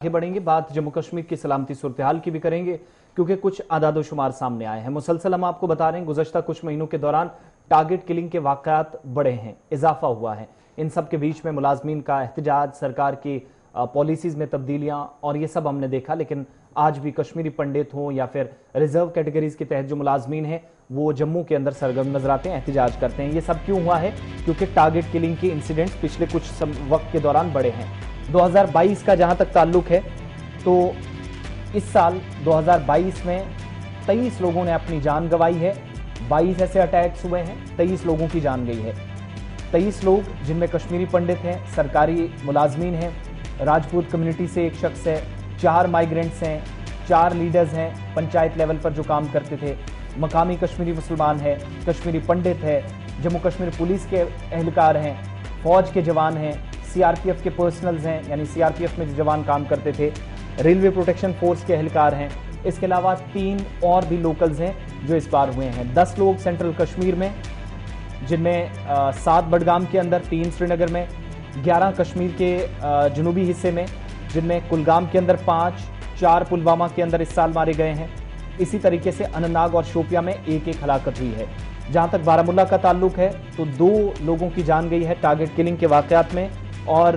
आगे बढ़ेंगे। बात जम्मू कश्मीर की सलामती सूरत हाल की भी करेंगे, क्योंकि कुछ आदादोशुमार सामने आए हैं। मुसलसल हम आपको बता रहे हैं, गुजशत कुछ महीनों के दौरान टारगेट किलिंग के वाकत बढ़े हैं, इजाफा हुआ है। इन सब के बीच में मुलाजमीन का एहतजाज, सरकार की पॉलिसीज़ में तब्दीलियाँ, और ये सब हमने देखा, लेकिन आज भी कश्मीरी पंडित हों या फिर रिज़र्व कैटेगरीज के तहत जो मुलाजमीन हैं, वो जम्मू के अंदर सरगर्म नज़र आते हैं, एहतजाज करते हैं। ये सब क्यों हुआ है? क्योंकि टारगेट किलिंग के इंसिडेंट पिछले कुछ वक्त के दौरान बढ़े हैं। 2022 का जहाँ तक ताल्लुक है तो इस साल 2022 में 23 लोगों ने अपनी जान गंवाई है। 22 ऐसे अटैक्स हुए हैं 23 लोगों की जान गई है। 23 लोग, जिनमें कश्मीरी पंडित हैं, सरकारी मुलाजमीन हैं, राजपूत कम्युनिटी से एक शख्स है, चार माइग्रेंट्स हैं, चार लीडर्स हैं, पंचायत लेवल पर जो काम करते थे। मकामी कश्मीरी मुसलमान है, कश्मीरी पंडित है, जम्मू कश्मीर पुलिस के एहलकार हैं, फौज के जवान हैं सीआरपीएफ के पर्सनल्स हैं, यानी सीआरपीएफ में जो जवान काम करते थे रेलवे प्रोटेक्शन फोर्स के एहलकार हैं। इसके अलावा तीन और भी लोकल्स हैं जो इस बार हुए हैं। दस लोग सेंट्रल कश्मीर में, जिनमें सात बडगाम के अंदर, तीन श्रीनगर में, ग्यारह कश्मीर के जनूबी हिस्से में, जिनमें कुलगाम के अंदर पाँच, चार पुलवामा के अंदर इस साल मारे गए हैं। इसी तरीके से अनंतनाग और शोपिया में एक एक हलाकत हुई है। जहाँ तक बारामूला का ताल्लुक है तो दो लोगों की जान गई है। टारगेट किलिंग के वाकयात में और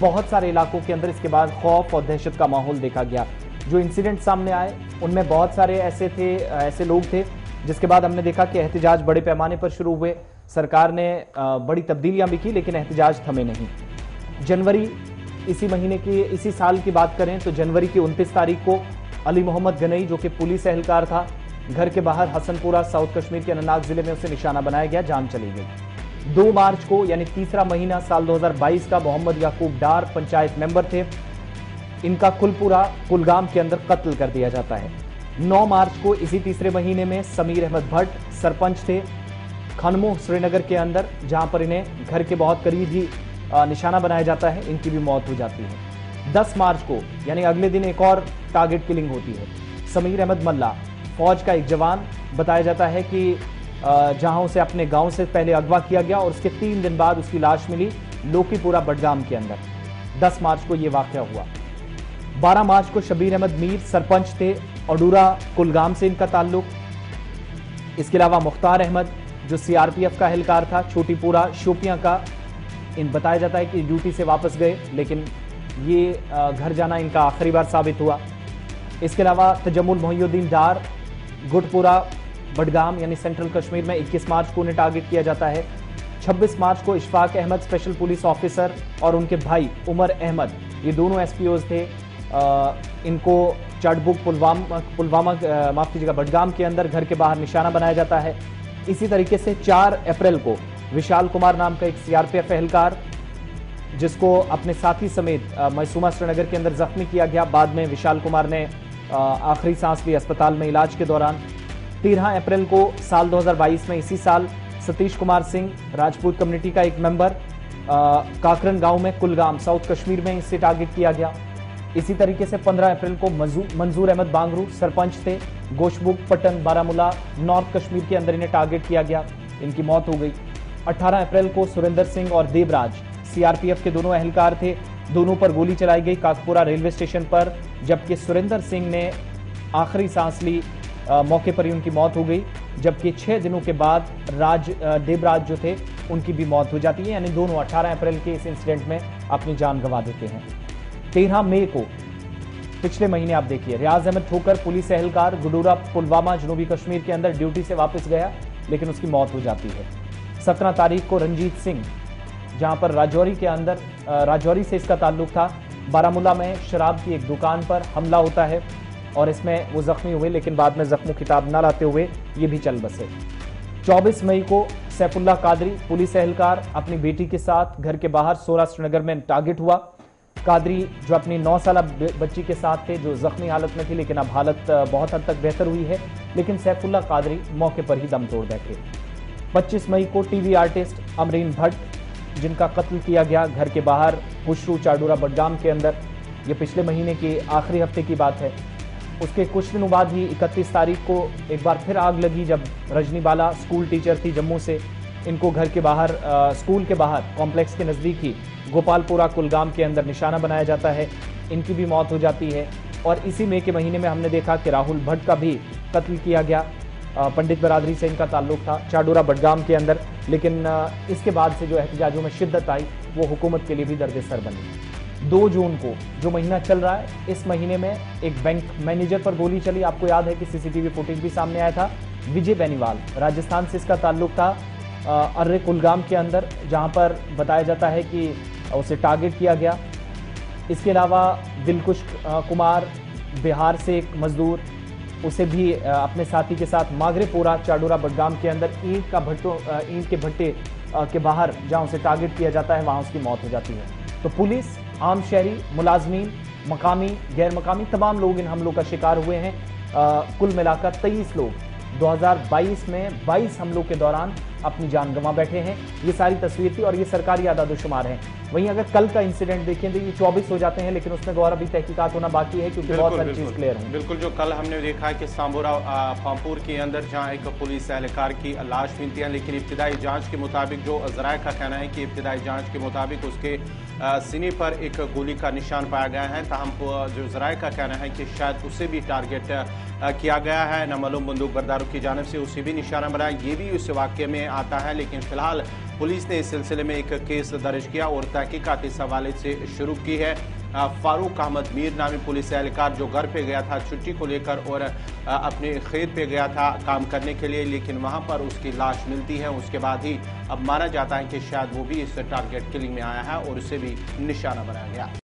बहुत सारे इलाकों के अंदर इसके बाद खौफ और दहशत का माहौल देखा गया। जो इंसिडेंट सामने आए, उनमें बहुत सारे ऐसे थे, ऐसे लोग थे, जिसके बाद हमने देखा कि एहतजाज बड़े पैमाने पर शुरू हुए। सरकार ने बड़ी तब्दीलियाँ भी की, लेकिन एहतजाज थमे नहीं। जनवरी इसी महीने की, इसी साल की बात करें तो जनवरी की उनतीस तारीख को अली मोहम्मद गनई, जो कि पुलिस एहलकार था, घर के बाहर हसनपुरा, साउथ कश्मीर के अनंतनाग ज़िले में उसे निशाना बनाया गया, जान चली गई। दो मार्च को, यानी तीसरा महीना साल 2022 का, मोहम्मद याकूब डार पंचायत मेंबर थे। इनका कुलपुरा, कुलगाम के अंदर कत्ल कर दिया जाता है। 9 मार्च को इसी तीसरे महीने में समीर अहमद भट्ट सरपंच थे, खनमोह श्रीनगर के अंदर, जहाँ पर इन्हें घर के बहुत करीब ही निशाना बनाया जाता है। इनकी भी मौत हो जाती है। 10 मार्च को, यानी अगले दिन एक और टारगेट किलिंग होती है। समीर अहमद मल्ला, फौज का एक जवान, बताया जाता है कि जहाँ उसे अपने गाँव से पहले अगवा किया गया और उसके तीन दिन बाद उसकी लाश मिली लोकीपुरा बडगाम के अंदर। 10 मार्च को यह वाक्य हुआ। 12 मार्च को शबीर अहमद मीर, सरपंच थे, अडूरा, कुलगाम से इनका ताल्लुक। इसके अलावा मुख्तार अहमद, जो सीआरपीएफ का एहलकार था, छोटीपुरा, शोपिया का, इन बताया जाता है कि ड्यूटी से वापस गए, लेकिन ये घर जाना इनका आखिरी बार साबित हुआ। इसके अलावा तजमुल मोहुद्दीन डार, गुटपुरा बडगाम यानी सेंट्रल कश्मीर में 21 मार्च को उन्हें टारगेट किया जाता है। 26 मार्च को Ishfaq Ahmad special police officer और उनके भाई उमर अहमद ये दोनों एसपीओज थे। आ, इनको चटबुक पुलवामा पुलवामा माफ़ कीजिएगा बडगाम के अंदर घर के बाहर निशाना बनाया जाता है। इसी तरीके से 4 अप्रैल को विशाल कुमार नाम का एक सीआरपीएफ एहलकार जिसको अपने साथी समेत मैसूमा श्रीनगर के अंदर जख्मी किया गया। बाद में विशाल कुमार ने आखिरी सांस ली अस्पताल में इलाज के दौरान। तेरह अप्रैल को साल 2022 में इसी साल सतीश कुमार सिंह राजपूत कम्युनिटी का एक मेंबर काकरन गाँव में कुलगाम, साउथ कश्मीर में इससे टारगेट किया गया। इसी तरीके से 15 अप्रैल को मंजूर अहमद बांगरू सरपंच थे गोशबुक पटन बारामूला, नॉर्थ कश्मीर के अंदर इन्हें टारगेट किया गया। इनकी मौत हो गई। 18 अप्रैल को सुरेंद्र सिंह और देवराज, सीआरपीएफ के दोनों एहलकार थे। दोनों पर गोली चलाई गई काकपुरा रेलवे स्टेशन पर, जबकि सुरेंद्र सिंह ने आखिरी सांस ली। मौके पर ही उनकी मौत हो गई, जबकि छह दिनों के बाद राज देवराज जो थे, उनकी भी मौत हो जाती है। यानी दोनों 18 अप्रैल के इस इंसिडेंट में अपनी जान गंवा देते हैं। तेरह मई को पिछले महीने आप देखिए, रियाज अहमद ठोकर, पुलिस एहलकार, गुडूरा पुलवामा, जनूबी कश्मीर के अंदर ड्यूटी से वापस गया, लेकिन उसकी मौत हो जाती है। सत्रह तारीख को रंजीत सिंह, जहाँ पर राजौरी के अंदर राजौरी से इसका ताल्लुक था, बारामूला में शराब की एक दुकान पर हमला होता है। और इसमें वो जख्मी हुए, लेकिन बाद में जख्मों किताब न लाते हुए ये भी चल बसे। 24 मई को सैफुल्ला कादरी, पुलिस एहलकार अपनी बेटी के साथ घर के बाहर सोरा श्रीनगर में टारगेट हुआ। कादरी जो अपनी नौ साल बच्ची के साथ थे, जो जख्मी हालत में थी, लेकिन अब हालत बहुत हद तक बेहतर हुई है। लेकिन सैफुल्ला कादरी मौके पर ही दम तोड़ बैठे। 25 मई को टीवी आर्टिस्ट अमरीन भट्ट, जिनका कत्ल किया गया घर के बाहर, खुशरू चाडूरा बडगाम के अंदर, ये पिछले महीने के आखिरी हफ़्ते की बात है। उसके कुछ दिनों बाद ही 31 तारीख को एक बार फिर आग लगी जब रजनी बाला स्कूल टीचर थी जम्मू से। इनको घर के बाहर आ, स्कूल के बाहर कॉम्प्लेक्स के नज़दीक ही गोपालपुरा कुलगाम के अंदर निशाना बनाया जाता है। इनकी भी मौत हो जाती है। और इसी मई के महीने में हमने देखा कि राहुल भट्ट का भी कत्ल किया गया। पंडित बरादरी से इनका ताल्लुक था चाडोरा बडगाम के अंदर। लेकिन इसके बाद से जो एहतजाजों में शिद्दत आई वो हुकूमत के लिए भी दर्द सर बनी। दो जून को, जो महीना चल रहा है, इस महीने में एक बैंक मैनेजर पर गोली चली। आपको याद है कि सीसीटीवी फुटेज भी सामने आया था। विजय बेनीवाल, राजस्थान से इसका ताल्लुक था अर्रे कुलगाम के अंदर, जहाँ पर बताया जाता है कि उसे टारगेट किया गया। इसके अलावा दिलकुश कुमार, बिहार से एक मजदूर, उसे भी अपने साथी के साथ मागरेपोरा, चाडोरा, बडगाम के अंदर ईंट का भट्टो ईंट के भट्टे के बाहर, जहाँ उसे टारगेट किया जाता है, वहाँ उसकी मौत हो जाती है। तो पुलिस आम शहरी मुलाजमीन मकामी गैर मकामी तमाम लोग इन हमलों का शिकार हुए हैं। आ, कुल मिलाकर तेईस लोग। 2022 में 22 हमलों के दौरान अपनी जान गंवा बैठे हैं। ये सारी तस्वीर थी और ये सरकारी आदादोशुमार हैं। वहीं अगर कल का इंसिडेंट देखें तो ये 24 हो जाते हैं लेकिन उसमें गौर अभी तहकीकात होना बाकी है क्योंकि बहुत सारी चीज़ क्लियर है। बिल्कुल जो कल हमने देखा है कि सांबोरा पामपुर के अंदर जहाँ एक पुलिस एहलकार की लाश मिलती है लेकिन इब्तदाई जाँच के मुताबिक जो जराय का कहना है कि इब्तदाई जाँच के मुताबिक उसके सीने पर एक गोली का निशान पाया गया है। तहम जो जराय का कहना है कि शायद उसे भी टारगेट किया गया है। नामालूम बंदूक बरदारों की जानब से उसे भी निशाना बनाया। ये भी उस वाक्य में आता है, लेकिन फ़िलहाल पुलिस ने इस सिलसिले में एक केस दर्ज किया और तहकीकत इस हवाले से शुरू की है। फारूक अहमद मीर नामी पुलिस एहलकार जो घर पे गया था, छुट्टी को लेकर और अपने खेत पे गया था काम करने के लिए, लेकिन वहाँ पर उसकी लाश मिलती है। उसके बाद ही अब माना जाता है कि शायद वो भी इस टारगेट किलिंग में आया है और उसे भी निशाना बनाया गया।